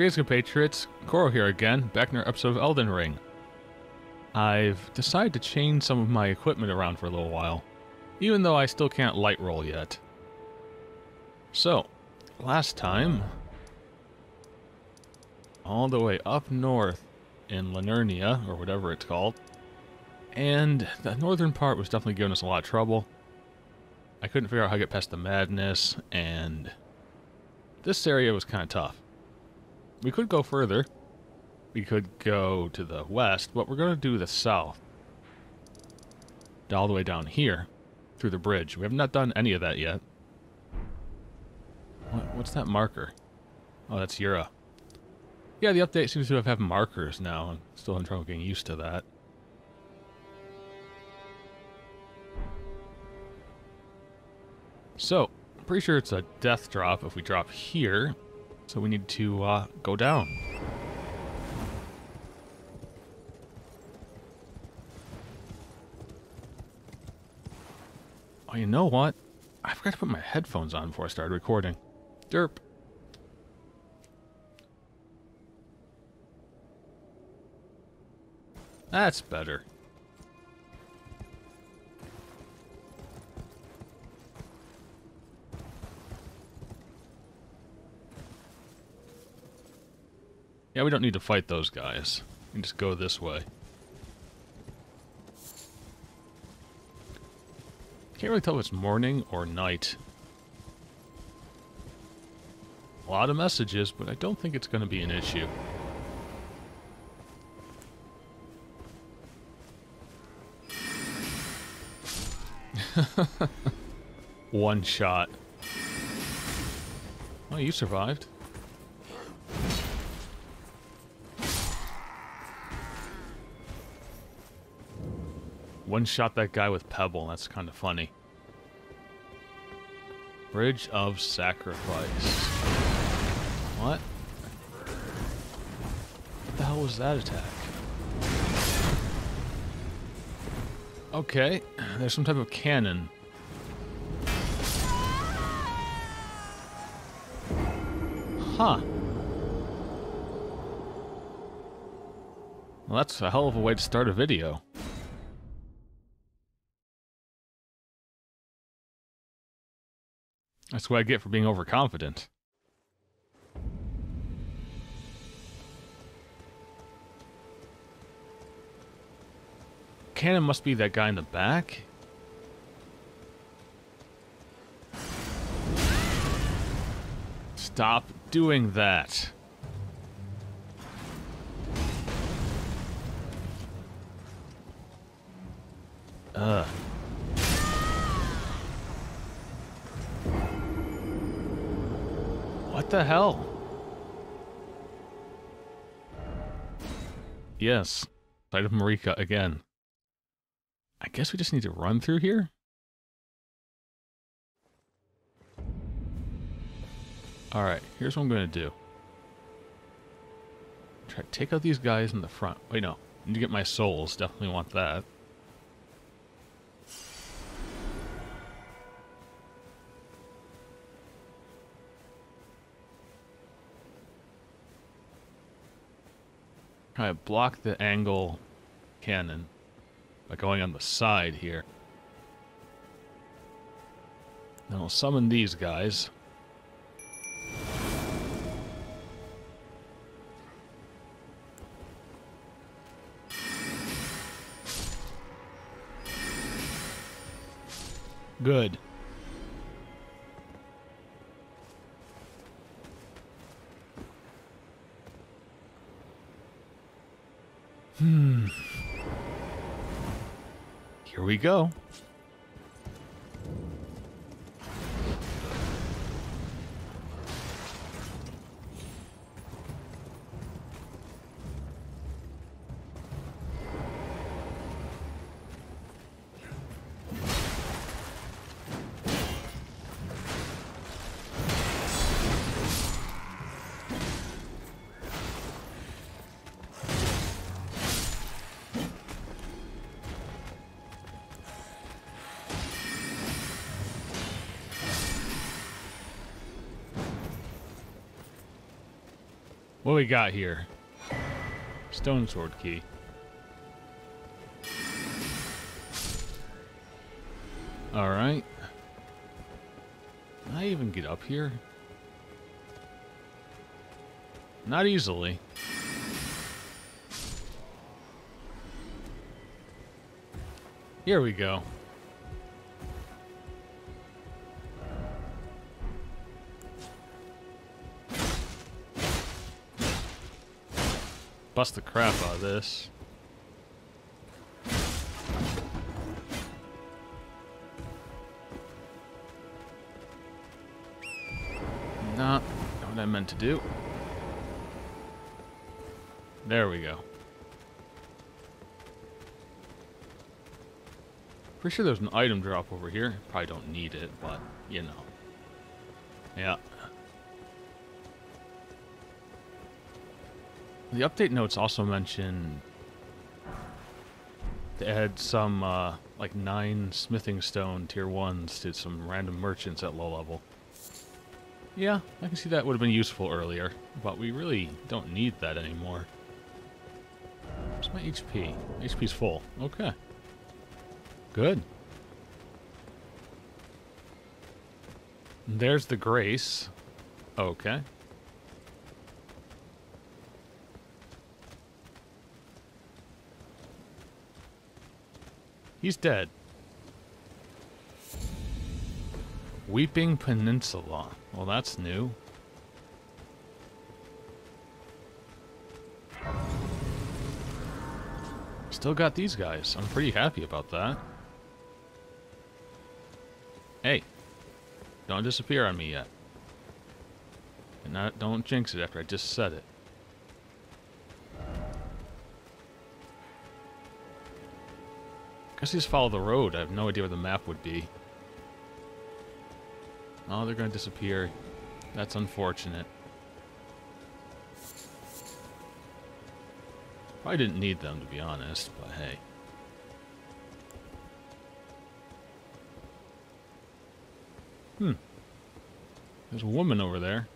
Greetings, compatriots. Koro here again, back in our episode of Elden Ring. I've decided to change some of my equipment around for a little while, even though I still can't light roll yet. So, last time, all the way up north in Liurnia, or whatever it's called, and the northern part was definitely giving us a lot of trouble. I couldn't figure out how to get past the madness, and this area was kind of tough. We could go further. We could go to the west, but we're going to do the south. All the way down here, through the bridge. We have not done any of that yet. What, what's that marker? Oh, that's Yura. Yeah, the update seems to have, have markers now. I'm still in trouble getting used to that. So, pretty sure it's a death drop if we drop here. So we need to uh, go down. Oh, you know what? I forgot to put my headphones on before I started recording. Derp. That's better. Yeah, we don't need to fight those guys. We can just go this way. Can't really tell if it's morning or night. A lot of messages, but I don't think it's going to be an issue. One shot. Oh, you survived. One shot that guy with Pebble. That's kind of funny. Bridge of Sacrifice. What? What the hell was that attack? Okay, there's some type of cannon. Huh. Well, that's a hell of a way to start a video. That's what I get for being overconfident. Cannon must be that guy in the back. Stop doing that. Ugh. What the hell? Yes. Stake of Marika again. I guess we just need to run through here? Alright, here's what I'm going to do. Try to take out these guys in the front. Wait, no. I need to get my souls. Definitely want that. Of block the angle cannon by going on the side here. Then I'll summon these guys. Good. Go. We got here? Stone sword key. Alright. I even get up here? Not easily. Here we go. Bust the crap out of this. Not what I meant to do. There we go. Pretty sure there's an item drop over here. Probably don't need it, but, you know. Yeah. The update notes also mention they add some, uh, like, nine smithing stone tier 1s to some random merchants at low level. Yeah, I can see that would have been useful earlier, but we really don't need that anymore. What's my HP? HP's full. Okay. Good. There's the Grace. Okay. He's dead. Weeping Peninsula. Well, that's new. Still got these guys. I'm pretty happy about that. Hey. Don't disappear on me yet. And don't jinx it after I just said it. I guess just follow the road. I have no idea where the map would be. Oh, they're gonna disappear. That's unfortunate. Probably didn't need them, to be honest, but hey. Hmm. There's a woman over there.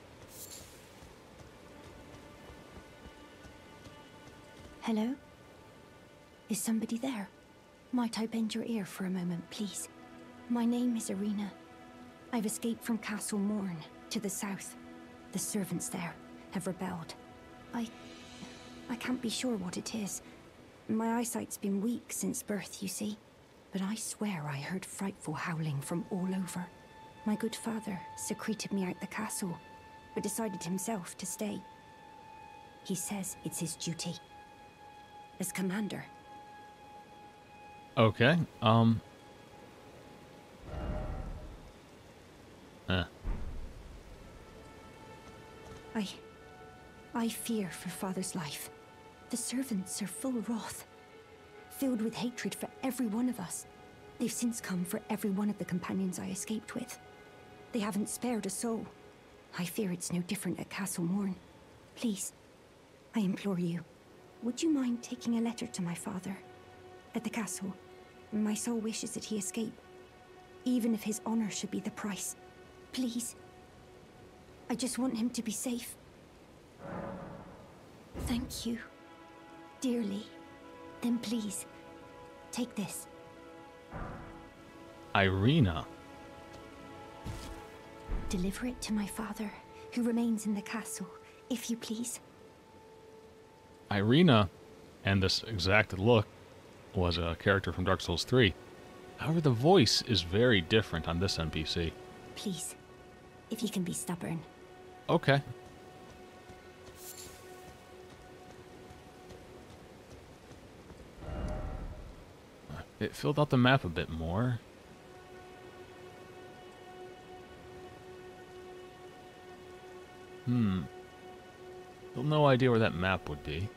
Hello? Is somebody there? Might I bend your ear for a moment, please? My name is Irina. I've escaped from Castle Morne to the south. The servants there have rebelled. I... I can't be sure what it is. My eyesight's been weak since birth, you see. But I swear I heard frightful howling from all over. My good father secreted me out the castle, but decided himself to stay. He says it's his duty. As commander. Okay, um... Eh. I... I fear for father's life. The servants are full of wrath, filled with hatred for every one of us. They've since come for every one of the companions I escaped with. They haven't spared a soul. I fear it's no different at Castle Morne. Please, I implore you, would you mind taking a letter to my father? At the castle, my soul wishes that he escape, even if his honor should be the price. Please. I just want him to be safe. Thank you. Dearly. Then please, take this. Irina. Deliver it to my father, who remains in the castle, if you please. Irina, and this exact look, was a character from Dark Souls 3. However, the voice is very different on this NPC. Please, if you can be stubborn. Okay. It filled out the map a bit more. Hmm. Still no idea where that map would be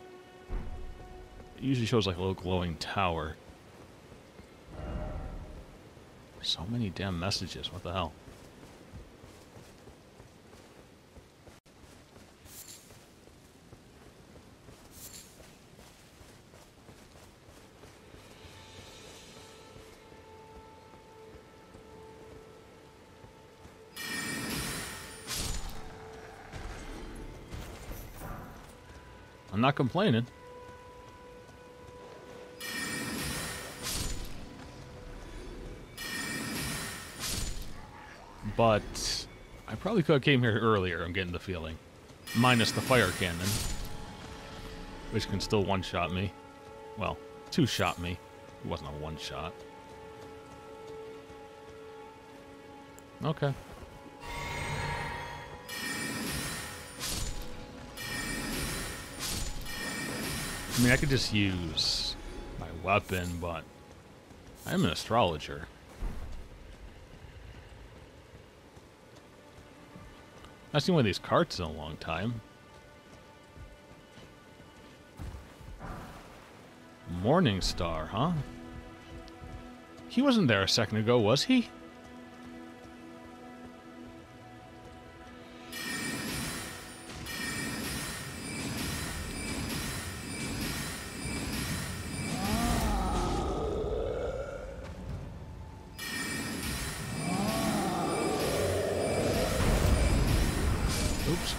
usually shows like a little glowing tower. So many damn messages, what the hell? I'm not complaining. But I probably could have came here earlier, I'm getting the feeling. Minus the fire cannon. Which can still one-shot me. Well, two-shot me. It wasn't a one-shot. Okay. I mean, I could just use my weapon, but I'm an astrologer. I've seen one of these carts in a long time. Morning Star, huh? He wasn't there a second ago, was he?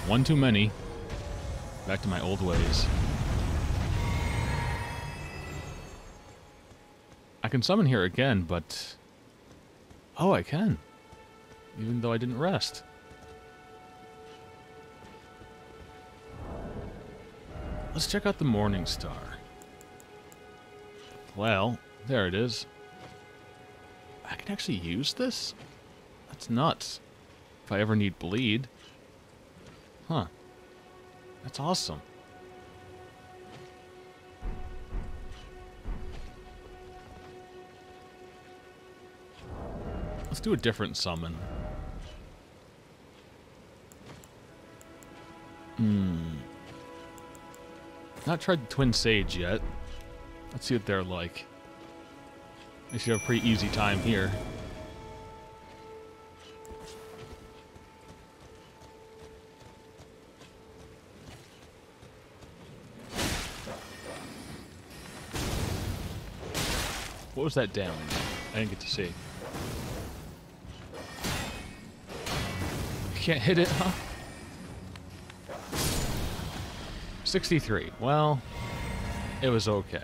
One too many. Back to my old ways. I can summon here again, but... Oh, I can. Even though I didn't rest. Let's check out the Morning Star. Well, there it is. I can actually use this? That's nuts. If I ever need bleed. Huh. That's awesome. Let's do a different summon. Hmm. Not tried the Twin Sage yet. Let's see what they're like. They should have a pretty easy time here. Was that down? I didn't get to see. Can't hit it, huh? 63. Well, it was okay.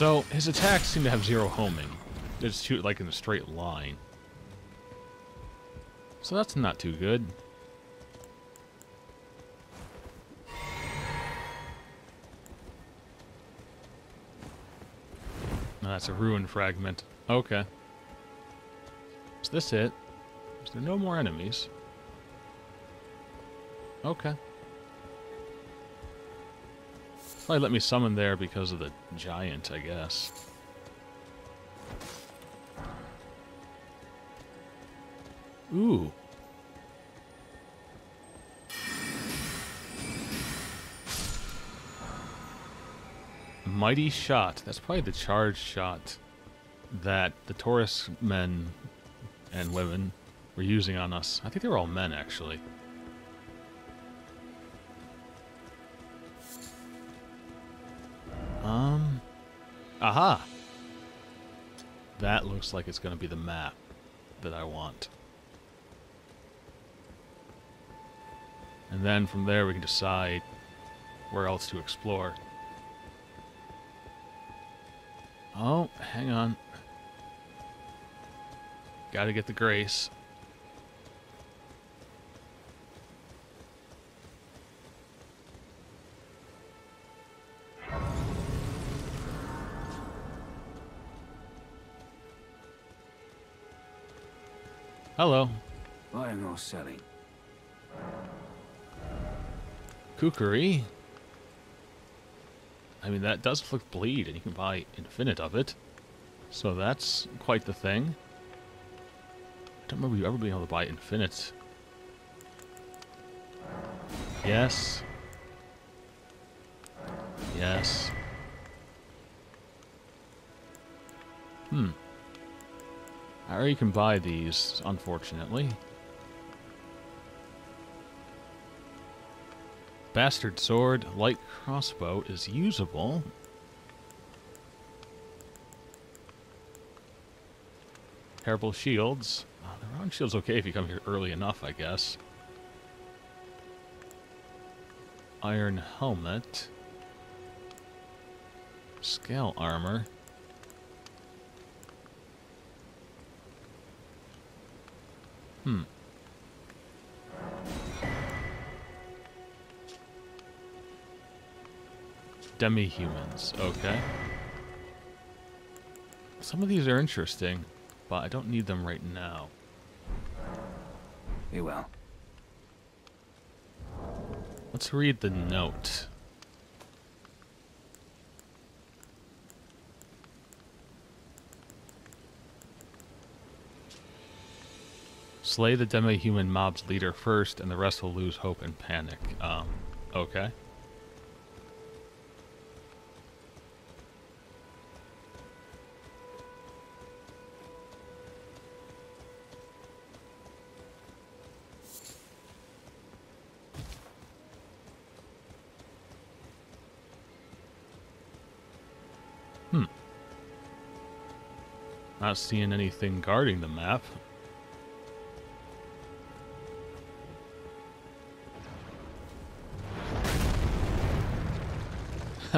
So, his attacks seem to have zero homing. They just shoot like in a straight line. So that's not too good. That's a ruin fragment. Okay. Is this it? Is there no more enemies? Okay. Probably let me summon there because of the giant, I guess. Ooh. Mighty shot. That's probably the charge shot that the Taurus men and women were using on us. I think they were all men, actually. Um. Aha! That looks like it's going to be the map that I want. And then from there we can decide where else to explore. Oh, hang on. Gotta get the grace. Hello. Buying or selling? Kukuri. I mean, that does inflict bleed, and you can buy infinite of it. So that's quite the thing. I don't remember you ever being able to buy infinite Yes. Yes. Hmm. I you can buy these, unfortunately. Bastard sword, light crossbow is usable. Terrible shields. Uh, the round shield's okay if you come here early enough, I guess. Iron helmet. Scale armor. Hmm. Demi-humans, okay. Some of these are interesting, but I don't need them right now. Be well. Let's read the note. Slay the demi-human mob's leader first, and the rest will lose hope and panic. Um, okay. Hmm. Not seeing anything guarding the map.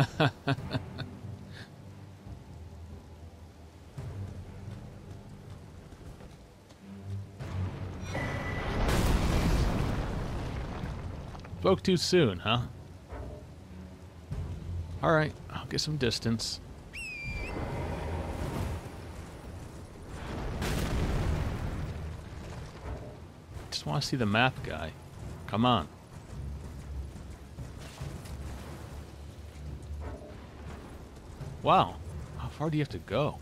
Spoke too soon, huh? Alright, I'll get some distance. Just want to see the map guy. Come on. Wow. How far do you have to go?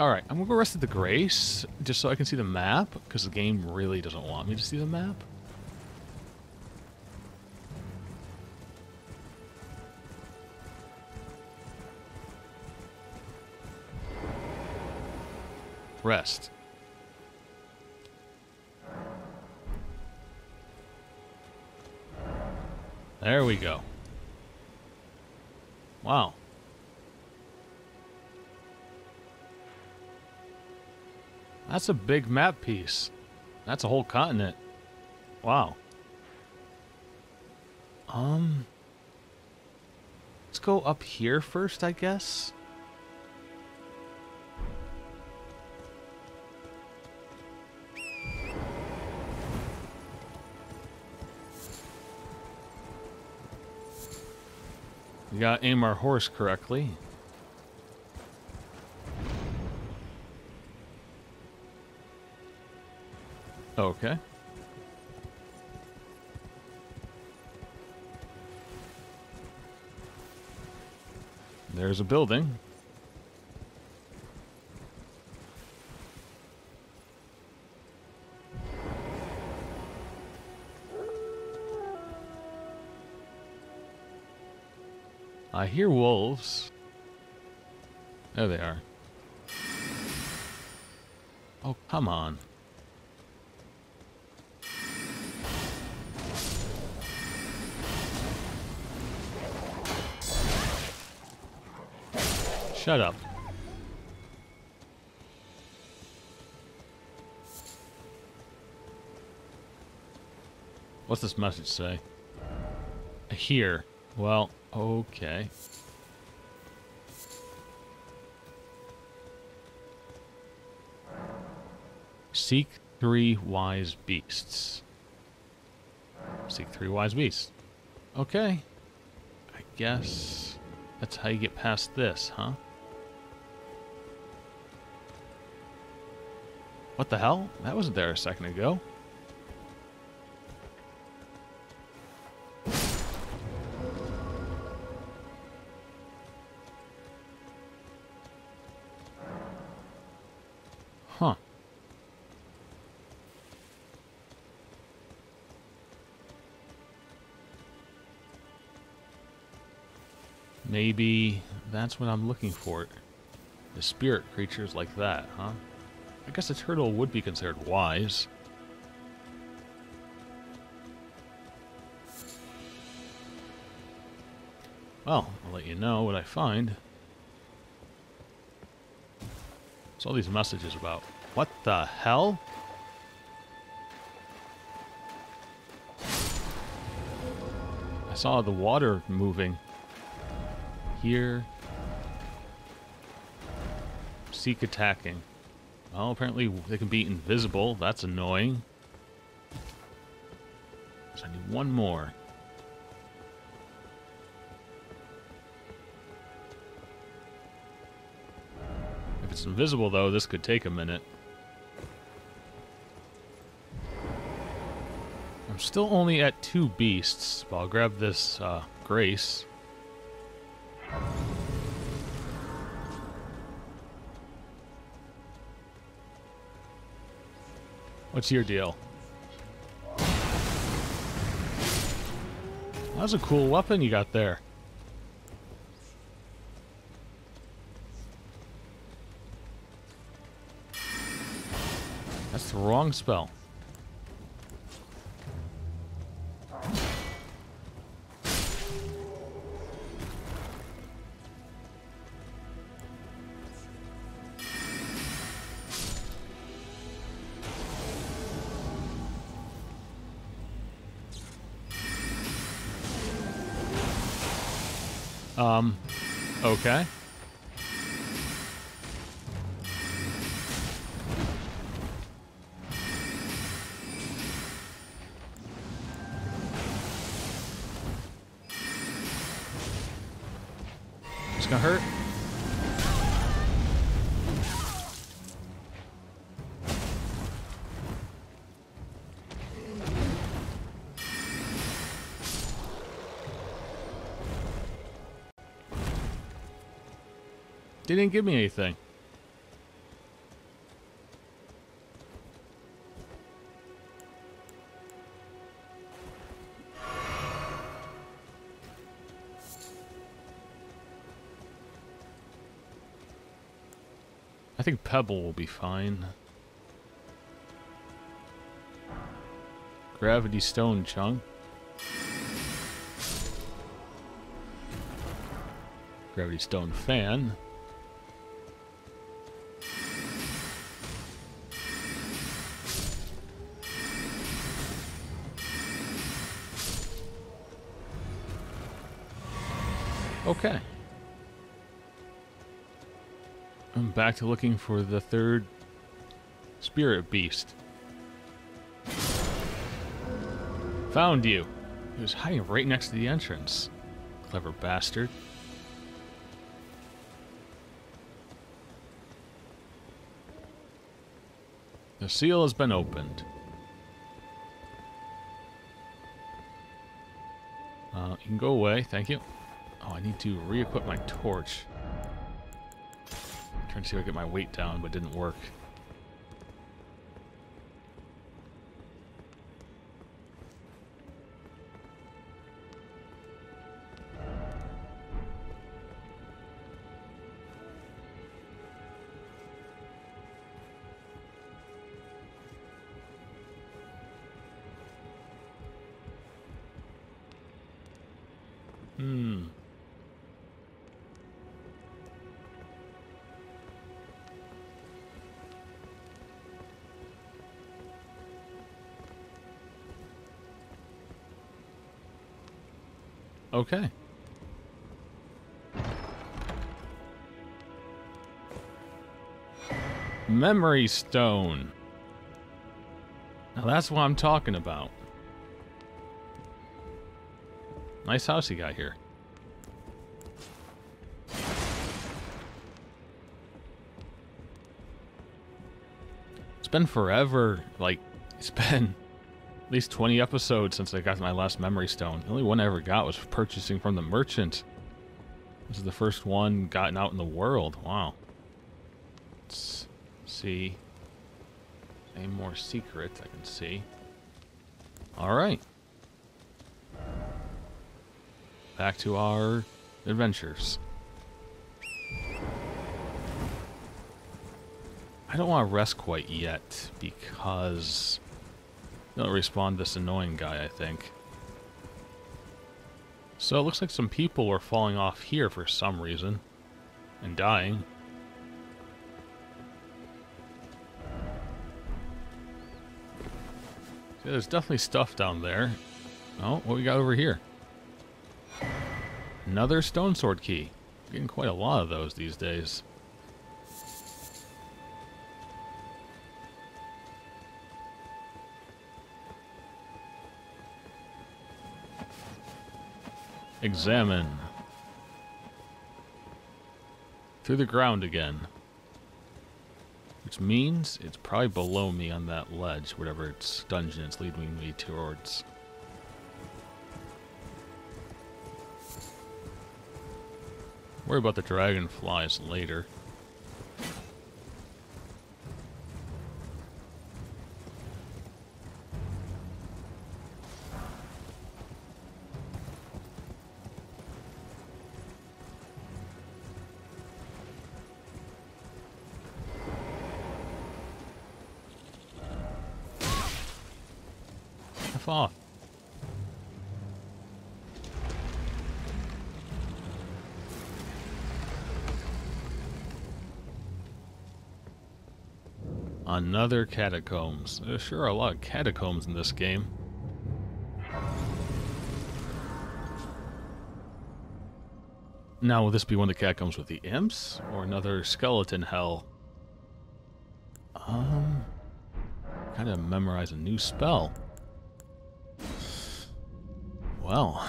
Alright, I'm gonna go rest at the Grace, just so I can see the map, because the game really doesn't want me to see the map. Rest. There we go. Wow. That's a big map piece. That's a whole continent. Wow. Um... Let's go up here first, I guess. Gotta aim our horse correctly. Okay. There's a building. I hear wolves. There they are. Oh, come on. Shut up. What's this message say? Here. Well, okay. Seek three wise beasts. Seek three wise beasts. Okay. I guess that's how you get past this, huh? What the hell? That wasn't there a second ago. That's what I'm looking for. it. The spirit creatures like that, huh? I guess a turtle would be considered wise. Well, I'll let you know what I find. What's all these messages about? What the hell? I saw the water moving. Here. Seek attacking. Well, apparently they can be invisible. That's annoying. So I need one more. If it's invisible, though, this could take a minute. I'm still only at two beasts, but I'll grab this uh, Grace. What's your deal? That was a cool weapon you got there. That's the wrong spell. They didn't give me anything. I think Pebble will be fine. Gravity Stone Chunk. Gravity Stone Fan. Okay. I'm back to looking for the third spirit beast. Found you. He was hiding right next to the entrance. Clever bastard. The seal has been opened. Uh, you can go away, thank you. Oh, I need to re-equip my torch. I'm trying to see if I get my weight down, but it didn't work. Okay. Memory Stone. Now that's what I'm talking about. Nice house you got here. It's been forever. Like, it's been at least 20 episodes since I got my last memory stone. The only one I ever got was purchasing from the merchant. This is the first one gotten out in the world. Wow. Let's see. any more secrets I can see. Alright. Back to our adventures. I don't want to rest quite yet because they'll respond this annoying guy, I think. So it looks like some people were falling off here for some reason and dying. See, there's definitely stuff down there. Oh, what we got over here? Another stone sword key. Getting quite a lot of those these days. Examine. Through the ground again. Which means it's probably below me on that ledge, whatever its dungeon it's leading me towards. Worry about the dragonflies later. F. Another catacombs. There sure are a lot of catacombs in this game. Now, will this be one of the catacombs with the imps? Or another skeleton hell? Um... kind of memorize a new spell. Well...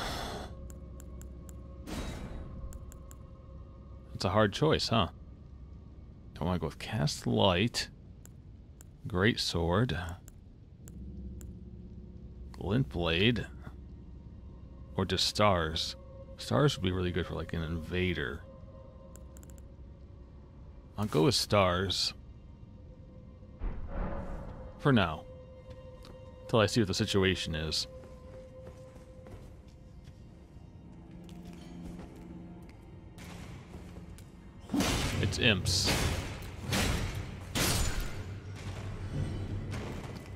It's a hard choice, huh? Don't want to go with Cast Light. Great Sword. Glint Blade. Or just Stars. Stars would be really good for like an invader. I'll go with Stars. For now. Until I see what the situation is. It's imps.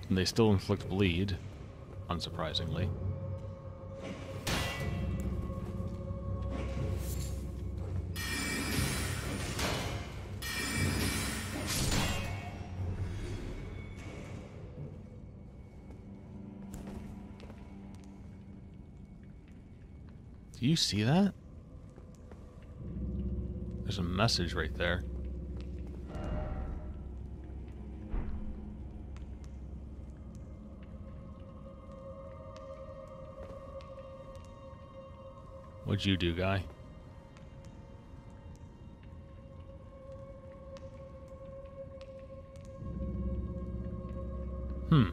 And they still inflict bleed, unsurprisingly. Do you see that? There's a message right there. What'd you do, guy? Hmm.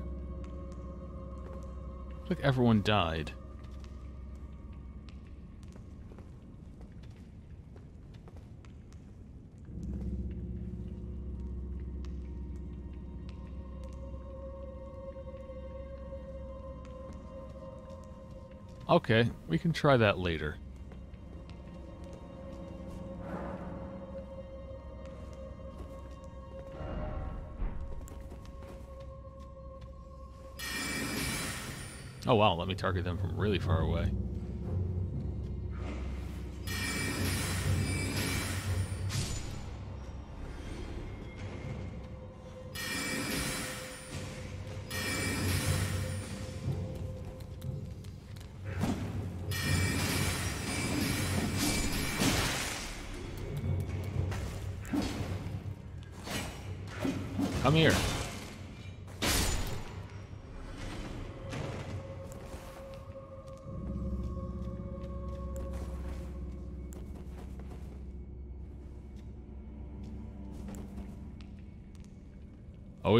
Looks like everyone died. Okay, we can try that later. Oh wow, let me target them from really far away.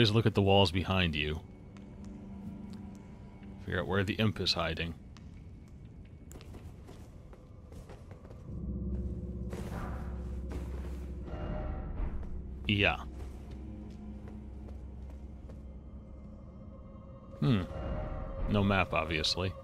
Always look at the walls behind you. Figure out where the imp is hiding. Yeah. Hmm. No map, obviously.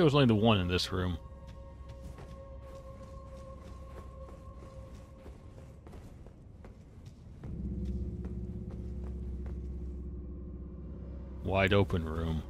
There was only the one in this room. Wide open room.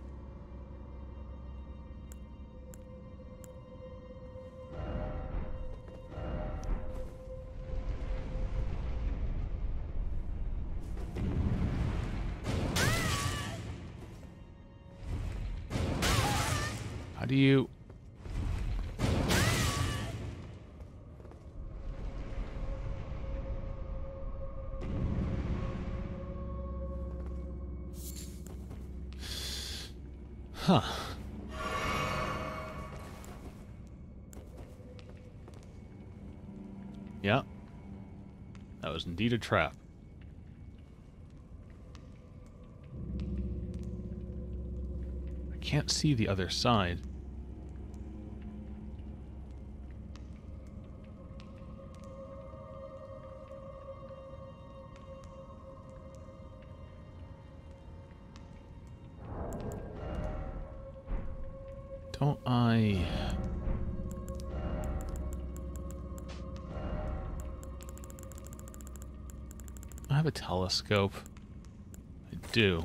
Indeed a trap. I can't see the other side. Don't I... have a telescope. I do.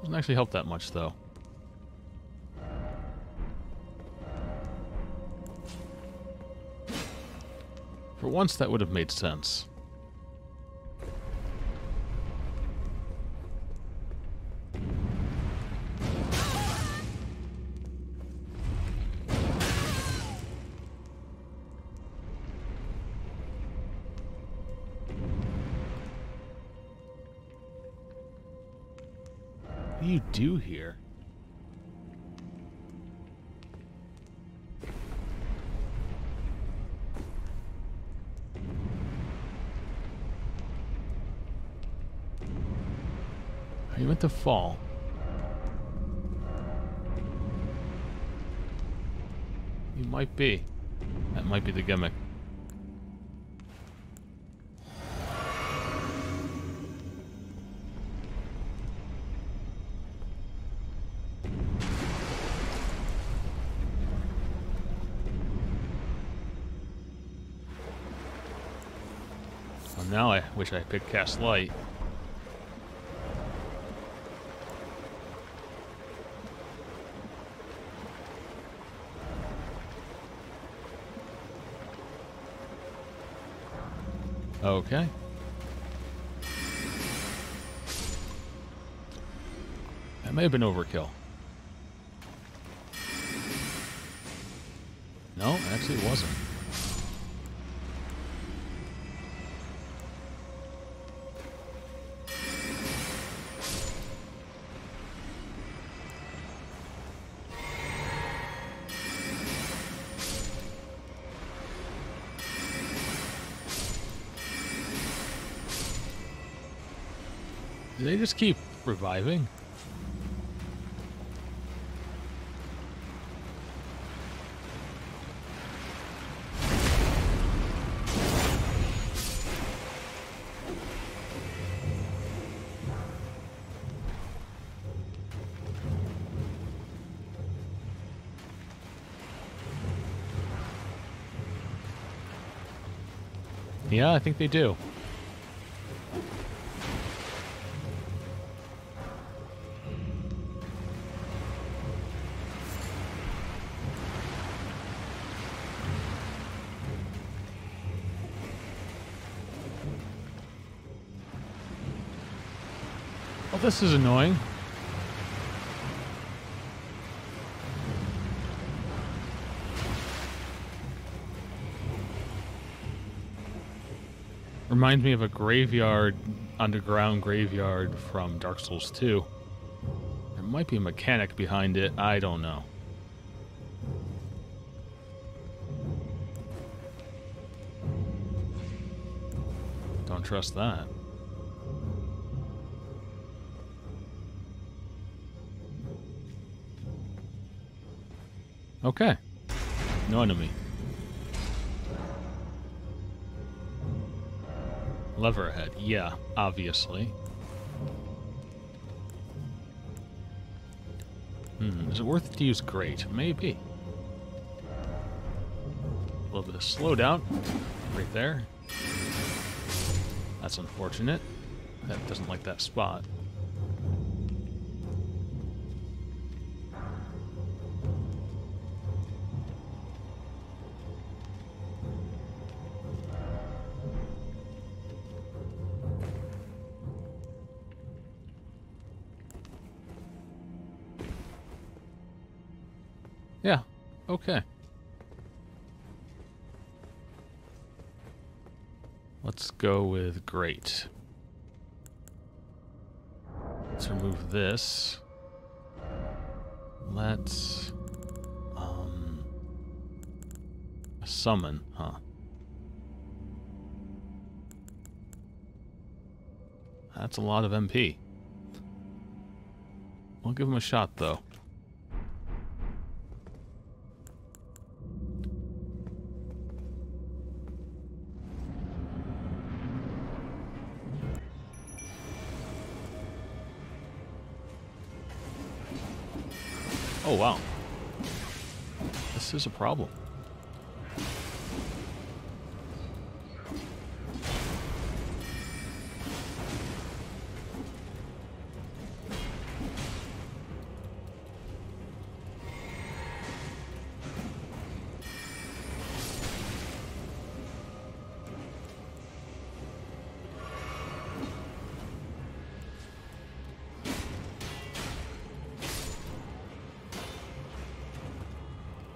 Doesn't actually help that much, though. For once, that would have made sense. Fall? You might be. That might be the gimmick. Now I wish I picked cast light. Okay. That may have been overkill. No, actually it wasn't. Just keep reviving? Yeah, I think they do. This is annoying. Reminds me of a graveyard, underground graveyard from Dark Souls 2. There might be a mechanic behind it, I don't know. Don't trust that. Okay. No enemy. Leverhead. Yeah, obviously. Hmm, is it worth it to use Great? Maybe. A little bit of slowdown right there. That's unfortunate. That doesn't like that spot. Okay. Let's go with great. Let's remove this. Let's um summon, huh? That's a lot of MP. We'll give him a shot though. Problem.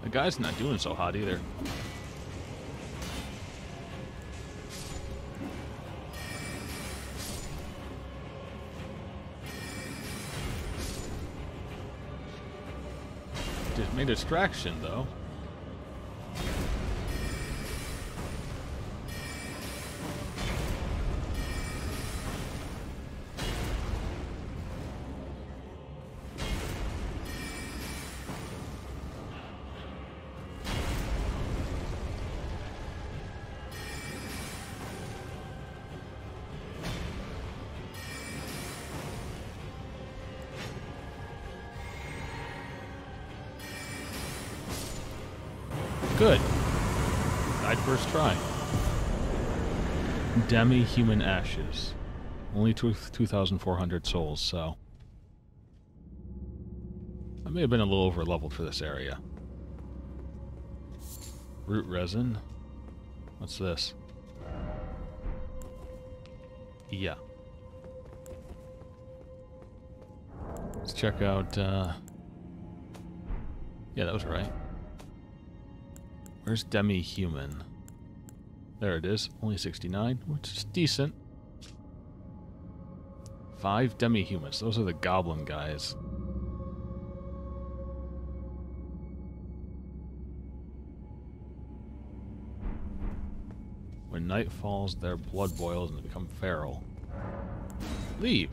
The guy's not doing so hot either. Just made a distraction though. Demi-human ashes. Only two 2,400 souls, so... I may have been a little over-leveled for this area. Root resin. What's this? Yeah. Let's check out, uh... Yeah, that was right. Where's demi-human? There it is. Only 69, which is decent. Five demi-humans. Those are the goblin guys. When night falls, their blood boils and they become feral. Leave.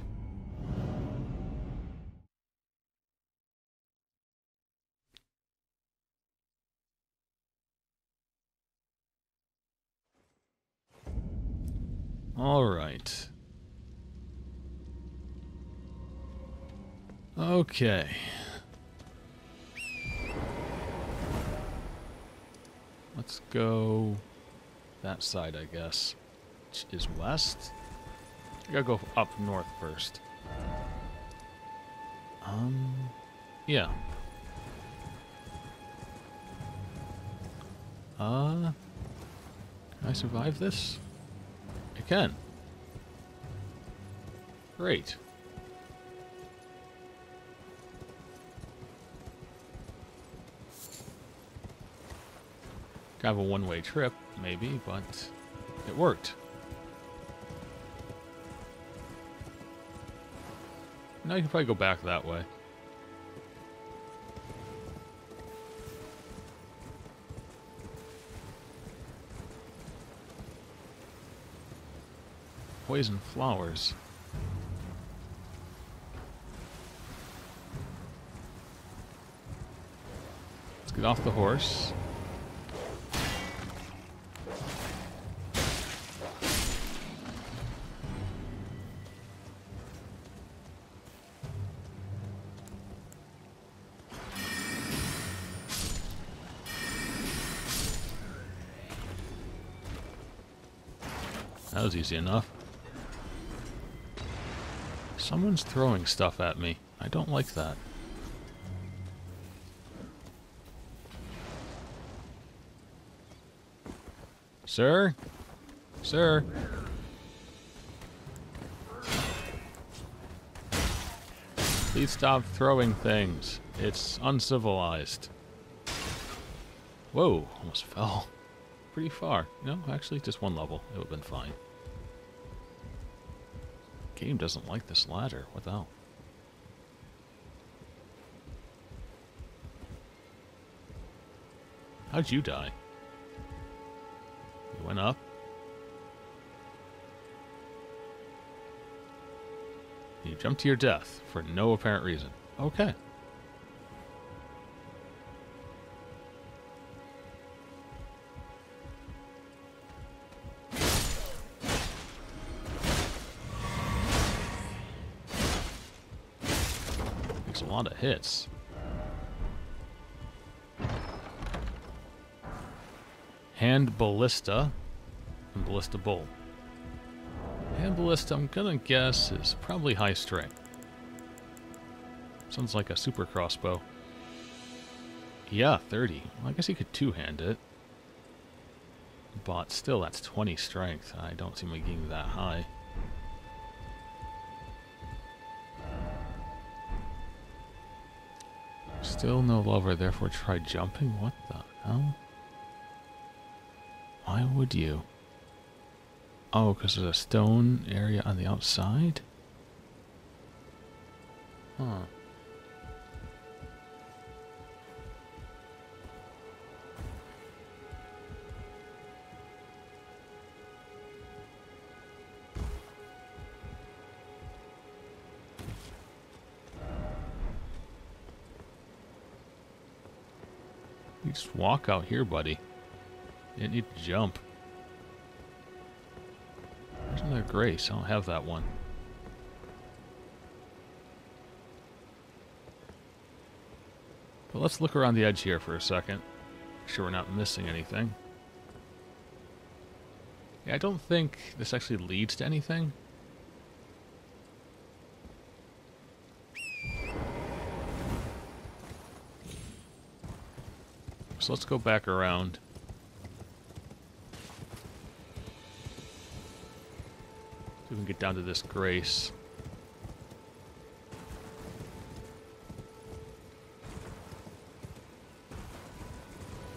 All right. Okay. Let's go that side, I guess. Which is west? I gotta go up north first. Um, yeah. Uh, can I survive this? I can. Great. Kind of a one-way trip, maybe, but it worked. Now you can probably go back that way. Poison flowers. Get off the horse. That was easy enough. Someone's throwing stuff at me. I don't like that. Sir? Sir? Please stop throwing things. It's uncivilized. Whoa, almost fell. Pretty far. No, actually, just one level. It would have been fine. Game doesn't like this ladder. What the hell? How'd you die? You went up? You jumped to your death for no apparent reason. Okay. Makes a lot of hits. Hand Ballista and Ballista Bolt. Hand Ballista, I'm gonna guess, is probably high strength. Sounds like a super crossbow. Yeah, 30. Well, I guess you could two-hand it. But still, that's 20 strength. I don't see my getting that high. Still no lover, therefore try jumping? What the hell? Why would you? Oh, because there's a stone area on the outside? Huh. You just walk out here, buddy. Didn't need to jump. There's another grace. I don't have that one. But let's look around the edge here for a second. Make sure we're not missing anything. Yeah, I don't think this actually leads to anything. So let's go back around. Get down to this grace.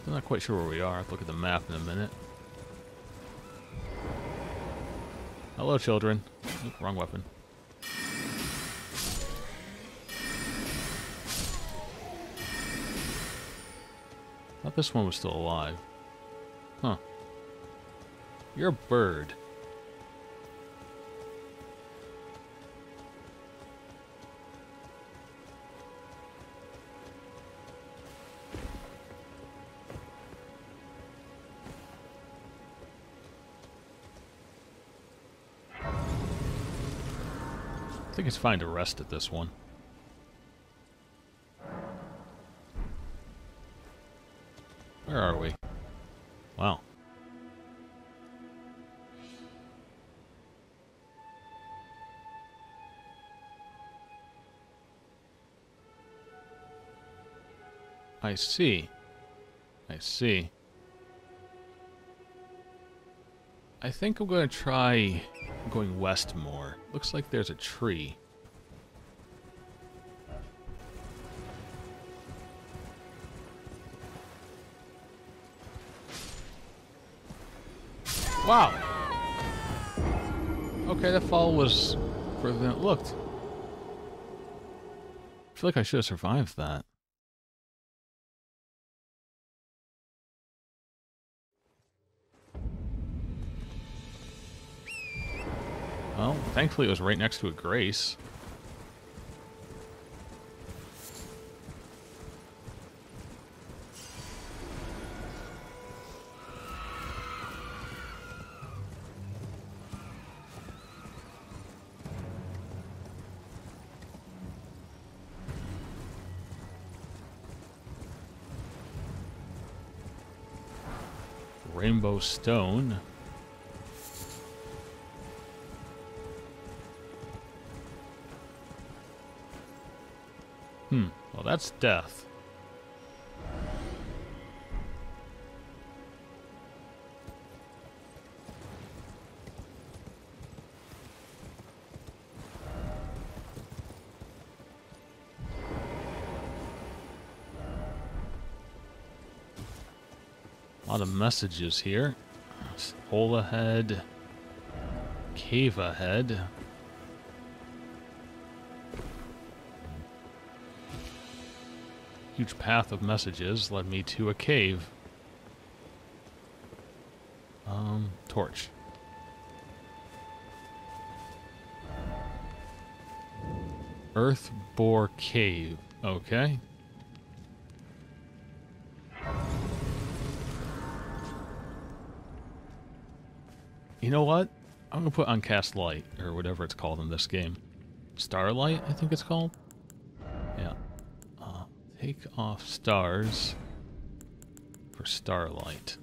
I'm not quite sure where we are. I'll look at the map in a minute. Hello, children. Oop, wrong weapon. Thought this one was still alive. Huh. You're a bird. Think it's fine to rest at this one. Where are we? Wow. I see. I see. I think I'm going to try going west more. Looks like there's a tree. Wow. Okay, that fall was further than it looked. I feel like I should have survived that. Well, thankfully it was right next to a Grace. Rainbow Stone. Well that's death. A lot of messages here. Hole ahead. Cave ahead. Huge path of messages led me to a cave. Um, torch. Earth Boar Cave. Okay. You know what? I'm gonna put on cast light or whatever it's called in this game. Starlight, I think it's called. Take off stars for starlight.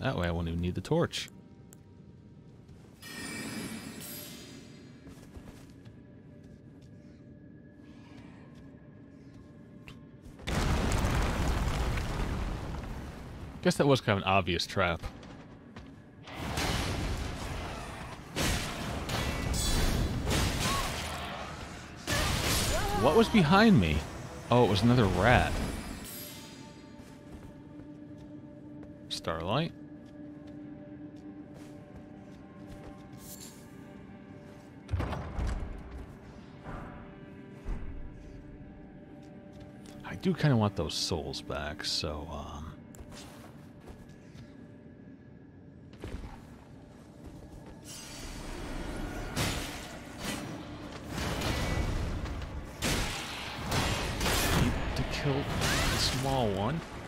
That way I won't even need the torch. Guess that was kind of an obvious trap. What was behind me? Oh, it was another rat. Starlight. I do kind of want those souls back, so, um... small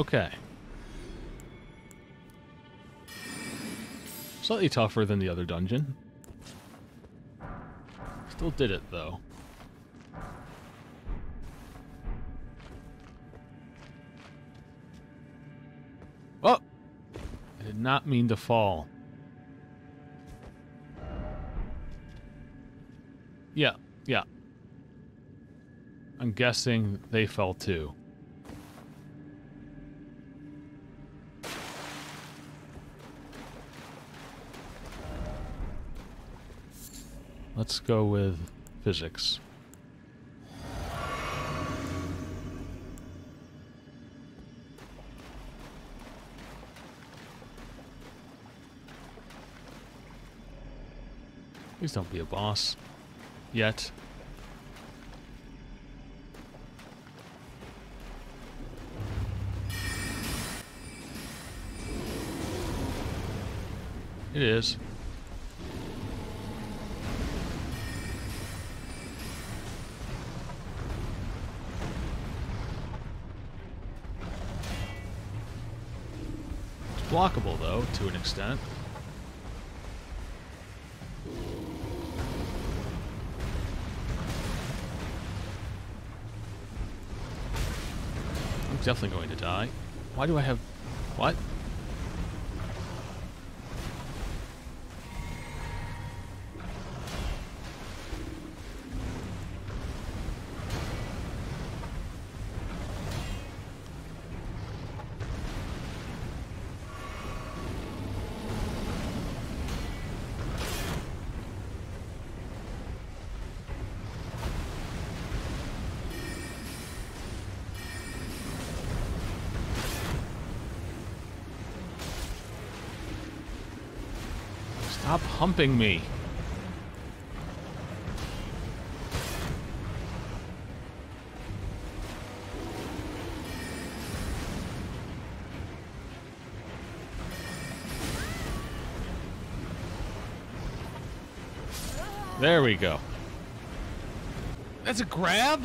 Okay. Slightly tougher than the other dungeon. Still did it, though. Oh! I did not mean to fall. Yeah, yeah. I'm guessing they fell too. Let's go with physics. Please don't be a boss. Yet. It is. Blockable, though, to an extent. I'm definitely going to die. Why do I have... What? Stop humping me. There we go. That's a grab?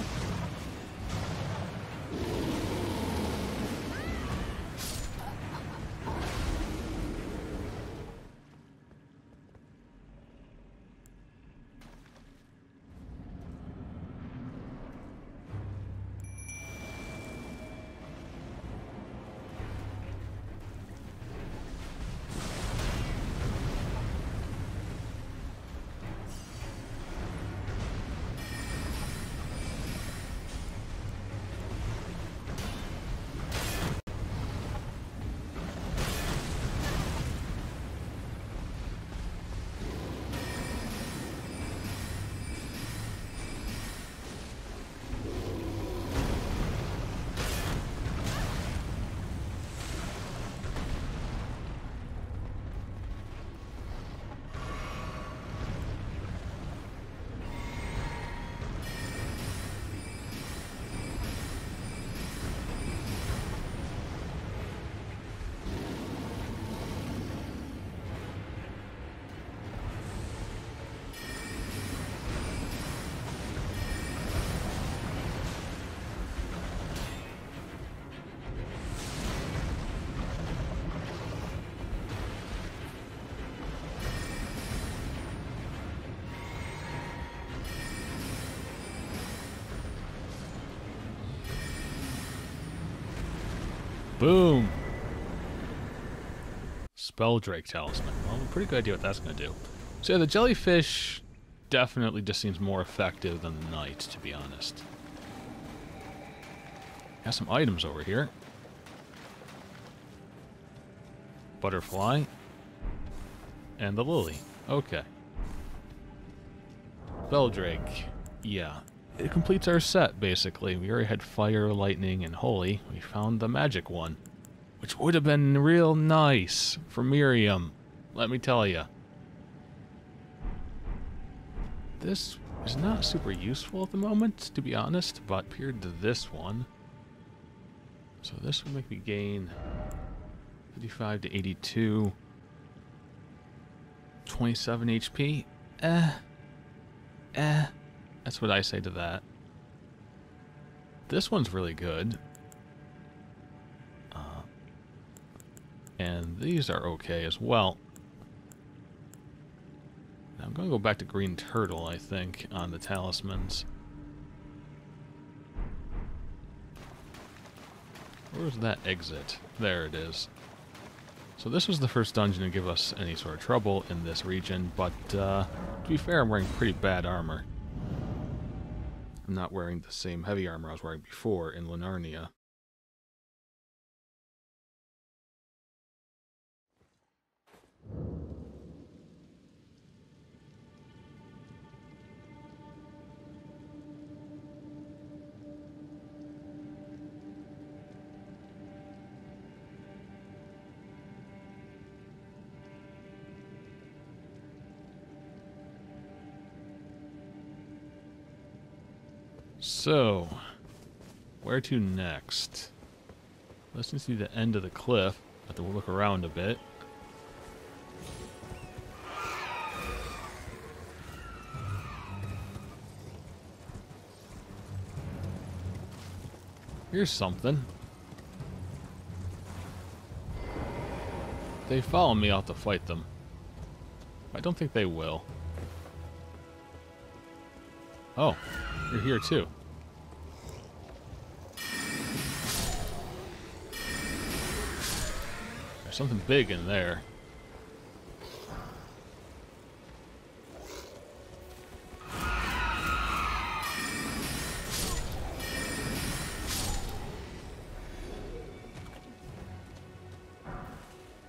Boom. Spelldrake Talisman. Well, a pretty good idea what that's going to do. So yeah, the jellyfish definitely just seems more effective than the knight, to be honest. Got some items over here. Butterfly. And the lily. Okay. Spelldrake. Yeah, it completes our set, basically. We already had Fire, Lightning, and Holy. We found the magic one. Which would have been real nice for Miriam, let me tell you. This is not super useful at the moment, to be honest, but compared to this one. So this would make me gain 55 to 82. 27 HP. Eh. Eh. That's what I say to that. This one's really good. Uh, and these are okay as well. I'm going to go back to Green Turtle, I think, on the talismans. Where's that exit? There it is. So this was the first dungeon to give us any sort of trouble in this region, but uh, to be fair, I'm wearing pretty bad armor. I'm not wearing the same heavy armor I was wearing before in Liurnia. So, where to next? Let's just see the end of the cliff. Have to look around a bit. Here's something. They follow me, I'll have to fight them. I don't think they will. Oh, you're here too. There's something big in there.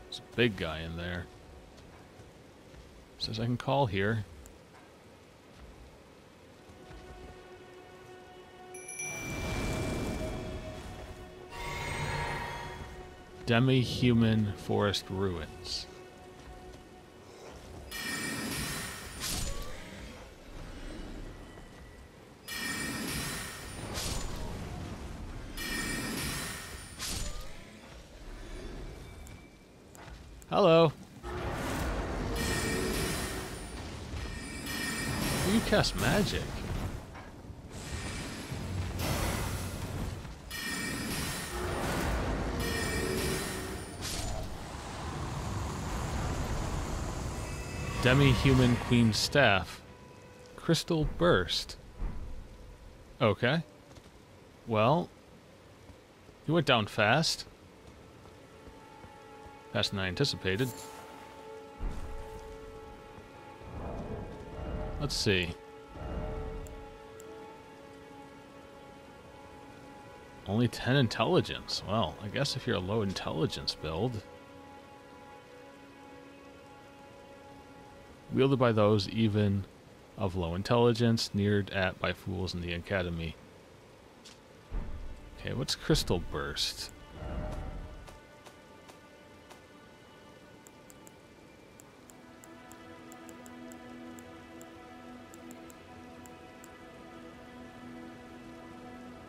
There's a big guy in there. Says I can call here. Demi-human forest ruins. Hello. You cast magic. Demi-human queen staff. Crystal burst. Okay. Well, you went down fast. Faster than I anticipated. Let's see. Only 10 intelligence. Well, I guess if you're a low intelligence build. Wielded by those even of low intelligence, neared at by fools in the academy. Okay, what's Crystal Burst?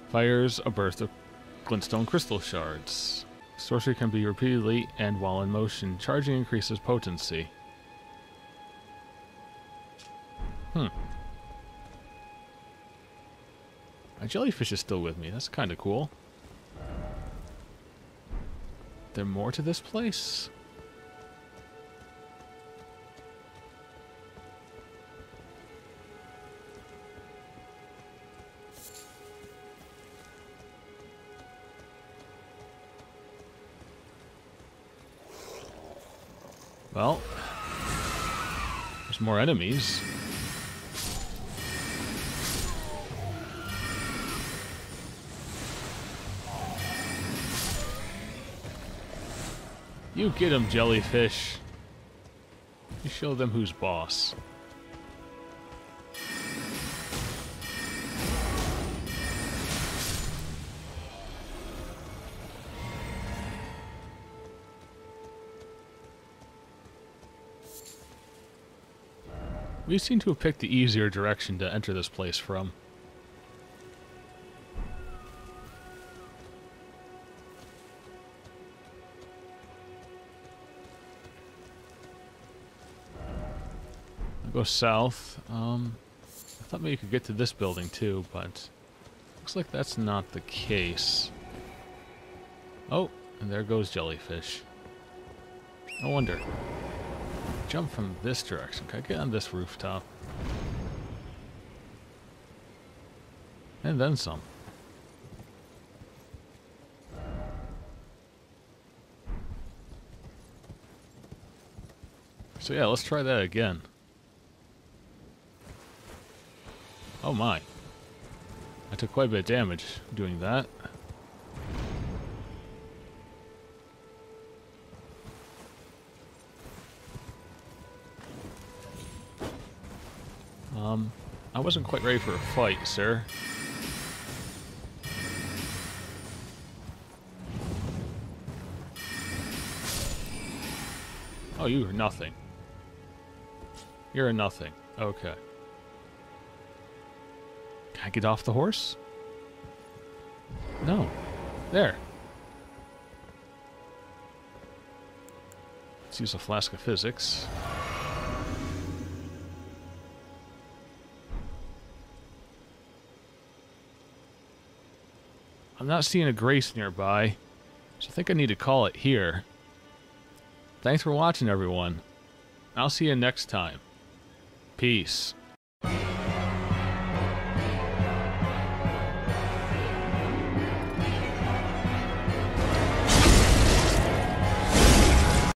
Fires a burst of glintstone crystal shards. Sorcery can be repeatedly and while in motion. Charging increases potency. My jellyfish is still with me. That's kind of cool. There more to this place? Well, there's more enemies. You get him, jellyfish. You show them who's boss. We seem to have picked the easier direction to enter this place from. Go south. Um, I thought maybe you could get to this building too, but looks like that's not the case. Oh, and there goes jellyfish. No wonder. Jump from this direction. Can I get on this rooftop? And then some. So yeah, let's try that again. Oh my. I took quite a bit of damage doing that. Um, I wasn't quite ready for a fight, sir. Oh, you are nothing. You're a nothing. Okay. I get off the horse? No. There. Let's use a flask of physics. I'm not seeing a Grace nearby, so I think I need to call it here. Thanks for watching, everyone. I'll see you next time. Peace.